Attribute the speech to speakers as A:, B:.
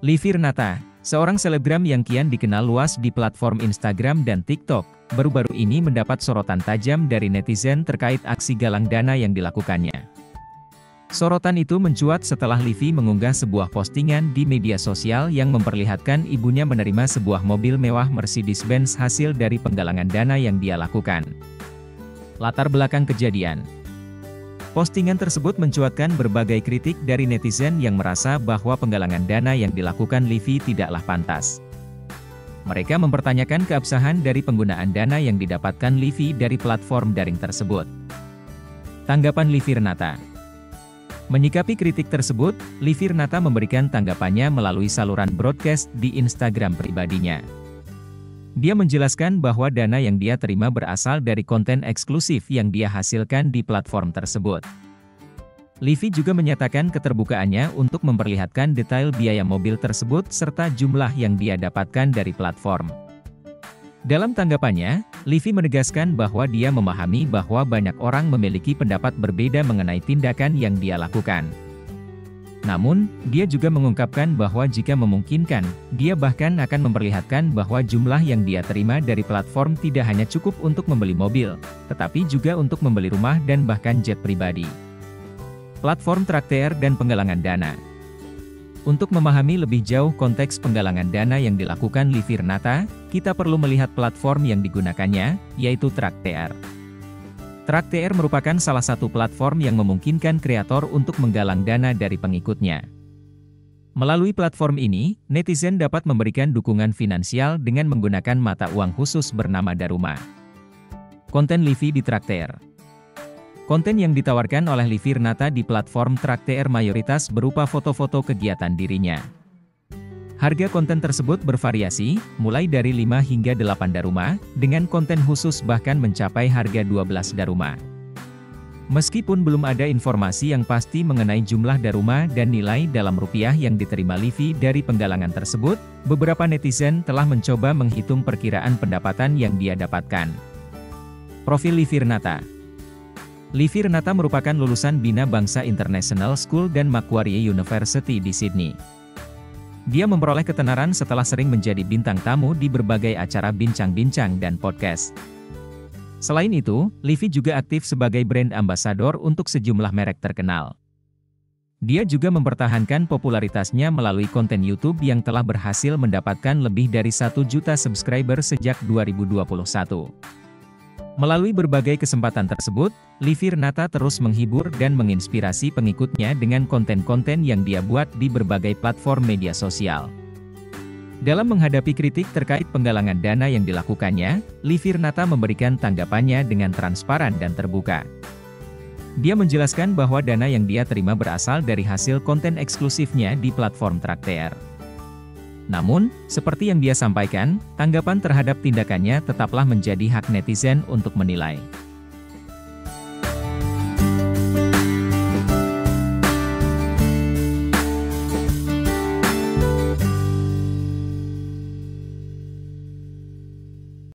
A: Livi Renata, seorang selebgram yang kian dikenal luas di platform Instagram dan TikTok, baru-baru ini mendapat sorotan tajam dari netizen terkait aksi galang dana yang dilakukannya. Sorotan itu mencuat setelah Livi mengunggah sebuah postingan di media sosial yang memperlihatkan ibunya menerima sebuah mobil mewah Mercedes-Benz hasil dari penggalangan dana yang dia lakukan. Latar belakang kejadian Postingan tersebut mencuatkan berbagai kritik dari netizen yang merasa bahwa penggalangan dana yang dilakukan Livi tidaklah pantas. Mereka mempertanyakan keabsahan dari penggunaan dana yang didapatkan Livi dari platform daring tersebut. Tanggapan Livi Renata Menyikapi kritik tersebut, Livi Renata memberikan tanggapannya melalui saluran broadcast di Instagram pribadinya. Dia menjelaskan bahwa dana yang dia terima berasal dari konten eksklusif yang dia hasilkan di platform tersebut. Livi juga menyatakan keterbukaannya untuk memperlihatkan detail biaya mobil tersebut serta jumlah yang dia dapatkan dari platform. Dalam tanggapannya, Livi menegaskan bahwa dia memahami bahwa banyak orang memiliki pendapat berbeda mengenai tindakan yang dia lakukan. Namun, dia juga mengungkapkan bahwa jika memungkinkan, dia bahkan akan memperlihatkan bahwa jumlah yang dia terima dari platform tidak hanya cukup untuk membeli mobil, tetapi juga untuk membeli rumah dan bahkan jet pribadi. Platform traktir dan penggalangan dana Untuk memahami lebih jauh konteks penggalangan dana yang dilakukan Livi Renata, kita perlu melihat platform yang digunakannya, yaitu Traktir. TrakTR merupakan salah satu platform yang memungkinkan kreator untuk menggalang dana dari pengikutnya. Melalui platform ini, netizen dapat memberikan dukungan finansial dengan menggunakan mata uang khusus bernama Daruma. Konten Livi di TrakTR Konten yang ditawarkan oleh Livi Renata di platform TrakTR mayoritas berupa foto-foto kegiatan dirinya. Harga konten tersebut bervariasi, mulai dari 5 hingga 8 daruma, dengan konten khusus bahkan mencapai harga 12 daruma. Meskipun belum ada informasi yang pasti mengenai jumlah daruma dan nilai dalam rupiah yang diterima Livi dari penggalangan tersebut, beberapa netizen telah mencoba menghitung perkiraan pendapatan yang dia dapatkan. Profil Livi Renata Livi Renata merupakan lulusan Bina Bangsa International School dan Macquarie University di Sydney. Dia memperoleh ketenaran setelah sering menjadi bintang tamu di berbagai acara bincang-bincang dan podcast. Selain itu, Livi juga aktif sebagai brand ambassador untuk sejumlah merek terkenal. Dia juga mempertahankan popularitasnya melalui konten YouTube yang telah berhasil mendapatkan lebih dari 1 juta subscriber sejak 2021. Melalui berbagai kesempatan tersebut, Livi Renata terus menghibur dan menginspirasi pengikutnya dengan konten-konten yang dia buat di berbagai platform media sosial. Dalam menghadapi kritik terkait penggalangan dana yang dilakukannya, Livi Renata memberikan tanggapannya dengan transparan dan terbuka. Dia menjelaskan bahwa dana yang dia terima berasal dari hasil konten eksklusifnya di platform Traktir. Namun, seperti yang dia sampaikan, tanggapan terhadap tindakannya tetaplah menjadi hak netizen untuk menilai.